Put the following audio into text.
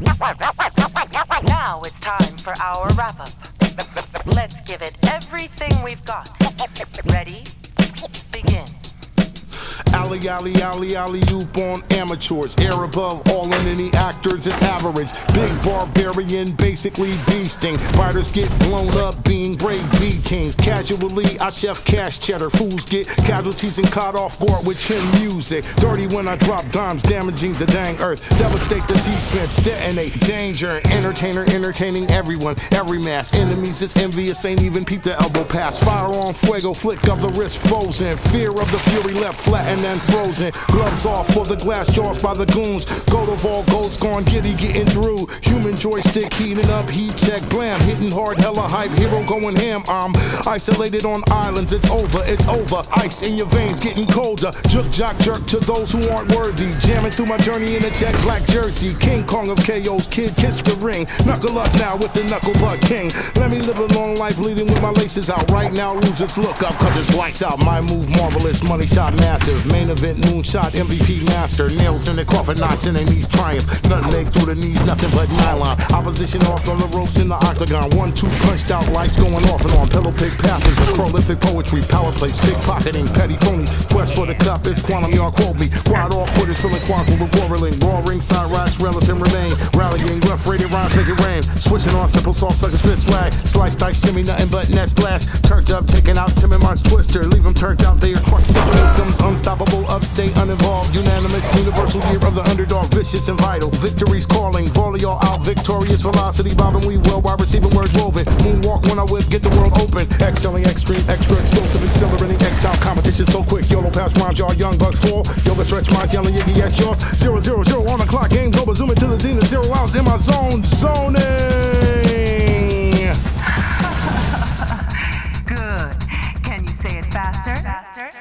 Now it's time for our wrap up. Let's give it everything we've got. Ready? Begin. Alley, alley, alley, alley, oop on amateurs. Air above all in any actors, it's average. Big barbarian, basically beasting. Fighters get blown up, being brave beatings. Casually, I chef cash cheddar. Fools get casualties and caught off guard with chin music. Dirty when I drop dimes, damaging the dang earth. Devastate the defense, detonate danger. Entertainer, entertaining everyone. Every mass. Enemies is envious, ain't even peep the elbow pass. Fire on fuego, flick of the wrist frozen. Fear of the fury left flat and then frozen. Gloves off for the glass jaws by the goons. Goat of all goats gone giddy, getting through. Human joystick heating up, heat check, blam. Hitting hard, hella hype, hero going ham. I'm isolated on islands, it's over, it's over. Ice in your veins, getting colder. Juke, jock, jerk to those who aren't worthy. Jamming through my journey in a jet black jersey. King Kong of KO's kid, kiss the ring. Knuckle up now with the knuckle buck king. Let me live a long life leading with my laces out. Right now, losers look up, cause it's lights out. My move marvelous, money shot massive. Main event, moonshot, MVP master. Nails in the coffin, knots in their knees, triumph. Nothing through the knees, nothing but nylon. Opposition off on the ropes in the octagon. One, two, punched out lights going off and on. Pillow pick passes, prolific poetry, power plays, pickpocketing, petty phony. Quest for the cup is quantum, y'all quote me. Quad off footers, filling quantum with roaring. Roaring, side rocks, relish and remain. Rallying, rough rated rhymes, make it rain. Switching on simple salt suckers, spit swag. Slice, dice, shimmy, nothing but net splash. Turned up, taking out Tim and Mars Twister. Leave them turned out, they are trucks. Unstoppable, upstate, uninvolved. Unanimous, universal year of the underdog. Vicious and vital. Victories calling. Volley all out, victorious velocity. Bobbing, we well while receiving words woven. Moonwalk when I whip, get the world open. Excelling, extreme, extra explosive, accelerating, exile competition so quick. YOLO pass rhymes, y'all young bucks fall. Yoga stretch minds, yelling, yiggy, yes, yours. Zero, zero, zero on the clock. Game's over, zooming to the zenith. Zero hours in my zone, zoning. Good. Can you say it faster? Faster?